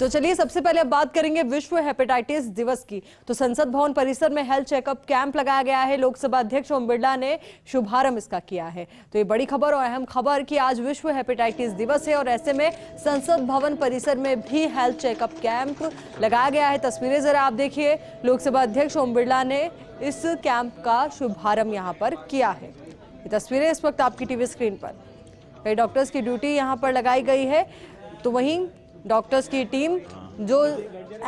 तो चलिए सबसे पहले अब बात करेंगे विश्व हेपेटाइटिस दिवस की। तो संसद भवन परिसर में हेल्थ चेकअप कैंप लगाया गया है। लोकसभा अध्यक्ष ओम बिरला ने शुभारंभ इसका किया है। तो ये बड़ी खबर और अहम खबर कि आज विश्व हेपेटाइटिस दिवस है और ऐसे में संसद भवन परिसर में भी हेल्थ चेकअप कैंप लगाया गया है। तस्वीरें जरा आप देखिए। लोकसभा अध्यक्ष ओम बिरला ने इस कैंप का शुभारंभ यहाँ पर किया है। ये तस्वीरें इस वक्त आपकी टीवी स्क्रीन पर। कई डॉक्टर्स की ड्यूटी यहाँ पर लगाई गई है। तो वहीं डॉक्टर्स की टीम जो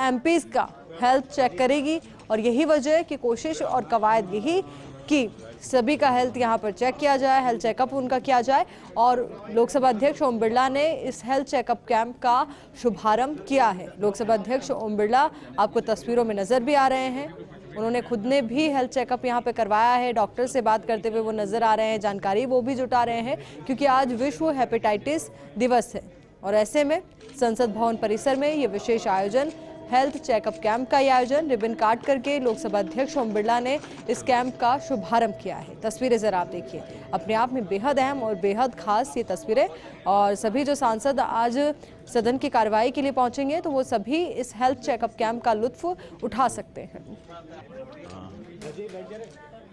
एमपीज का हेल्थ चेक करेगी और यही वजह है कि कोशिश और कवायद यही कि सभी का हेल्थ यहाँ पर चेक किया जाए, हेल्थ चेकअप उनका किया जाए और लोकसभा अध्यक्ष ओम बिरला ने इस हेल्थ चेकअप कैंप का शुभारंभ किया है। लोकसभा अध्यक्ष ओम बिरला आपको तस्वीरों में नज़र भी आ रहे हैं। उन्होंने खुद ने भी हेल्थ चेकअप यहाँ पे करवाया है। डॉक्टर से बात करते हुए वो नज़र आ रहे हैं, जानकारी वो भी जुटा रहे हैं क्योंकि आज विश्व हेपेटाइटिस दिवस है। और ऐसे में संसद भवन परिसर में ये विशेष आयोजन हेल्थ चेकअप कैंप का ये आयोजन रिबन काट करके लोकसभा अध्यक्ष ओम बिरला ने इस कैंप का शुभारंभ किया है। तस्वीरें जरा आप देखिए। अपने आप में बेहद अहम और बेहद खास ये तस्वीरें और सभी जो सांसद आज सदन की कार्रवाई के लिए पहुँचेंगे तो वो सभी इस हेल्थ चेकअप कैंप का लुत्फ उठा सकते हैं।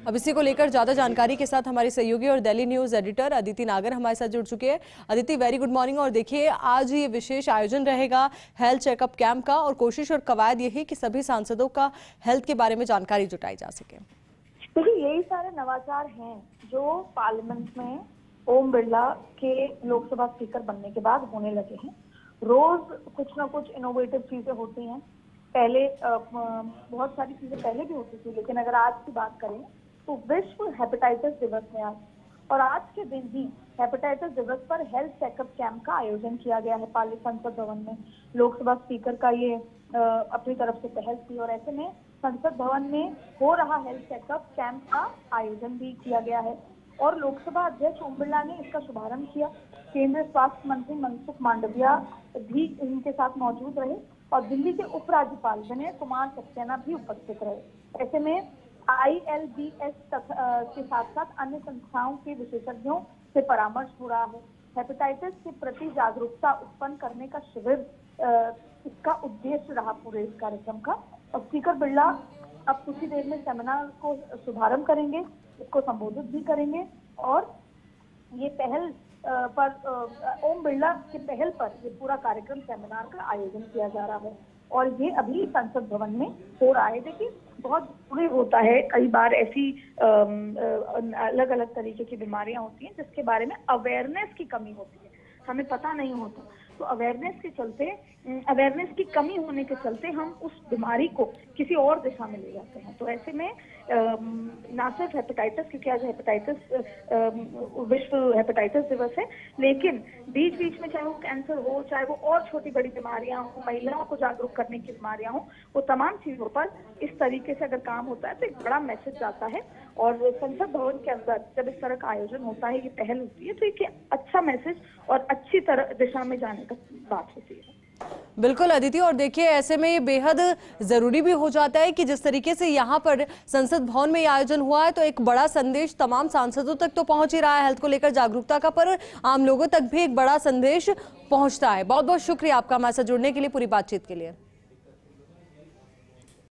अब इसी को लेकर ज़्यादा जानकारी के साथ हमारी सहयोगी और दिल्ली न्यूज़ एडिटर अदिति नागर हमारे साथ जुड़ चुके हैं। अदिति वेरी गुड मॉर्निंग और देखिए, आज ये विशेष आयोजन रहेगा हेल्थ चेकअप कैंप का और कोशिश और कवायद यही कि सभी सांसदों का हेल्थ के बारे में जानकारी जुटाई जा सके। देखिए, यही सारे नवाचार हैं जो पार्लियामेंट में ओम बिरला के लोकसभा स्पीकर बनने के बाद होने लगे हैं। रोज कुछ ना कुछ इनोवेटिव चीज़ें होती हैं। पहले बहुत सारी चीज़ें पहले भी होती थी, लेकिन अगर आज की बात करें तो विश्व हेपेटाइटिस दिवस में आज और आज के दिन ही हेपेटाइटिस दिवस पर हेल्थ चेकअप कैंप का आयोजन किया गया है पार्लियामेंट संसद भवन में। लोकसभा स्पीकर का ये अ, अपनी तरफ़ से पहल थी और ऐसे में संसद भवन में हो रहा हेल्थ चेकअप कैंप का आयोजन भी किया गया है और लोकसभा अध्यक्ष ओम बिरला ने इसका शुभारंभ किया। केंद्रीय स्वास्थ्य मंत्री मनसुख मांडविया भी इनके साथ मौजूद रहे और दिल्ली के उपराज्यपाल विनय कुमार सक्सेना भी उपस्थित रहे। ऐसे में आईएलबीएस के साथ साथ अन्य संस्थाओं के विशेषज्ञों से परामर्श हो रहा है। हेपेटाइटिस के प्रति जागरूकता उत्पन्न करने का शिविर इसका उद्देश्य रहा पूरे इस कार्यक्रम का। और स्पीकर बिरला, अब कुछ ही देर में सेमिनार को शुभारंभ करेंगे इसको संबोधित भी करेंगे और ये पहल पर ओम बिरला के पहल पर ये पूरा कार्यक्रम सेमिनार का आयोजन किया जा रहा है। और ये अभी संसद भवन में हो रहा है। देखिए, बहुत ज़रूरी होता है। कई बार ऐसी अलग अलग तरीके की बीमारियाँ होती हैं, जिसके बारे में अवेयरनेस की कमी होती है। हमें पता नहीं होता। तो अवेयरनेस के चलते अवेयरनेस की कमी होने के चलते हम उस बीमारी को किसी और दिशा में ले जाते हैं। तो ऐसे में ना सिर्फ़ हेपेटाइटिस क्योंकि आज हेपेटाइटिस विश्व हेपेटाइटिस दिवस है, लेकिन बीच बीच में चाहे वो कैंसर हो, चाहे वो और छोटी बड़ी बीमारियाँ हो, महिलाओं को जागरूक करने की बीमारियाँ हो, वो तमाम चीज़ों पर इस तरीके से अगर काम होता है तो एक बड़ा मैसेज जाता है। और संसद भवन के अंदर जब इस तरह का आयोजन होता है, ये पहल होती है तो एक अच्छा मैसेज और अच्छी तरह, दिशा में जाने का बात होती है। बिल्कुल अदिति और देखिए, ऐसे में ये बेहद ज़रूरी भी हो जाता है कि जिस तरीके से यहाँ पर संसद भवन में ये आयोजन हुआ है तो एक बड़ा संदेश तमाम सांसदों तक तो पहुँच ही रहा है हेल्थ को लेकर जागरूकता का, पर आम लोगों तक भी एक बड़ा संदेश पहुँचता है। बहुत बहुत शुक्रिया आपका हमारे साथ जुड़ने के लिए, पूरी बातचीत के लिए।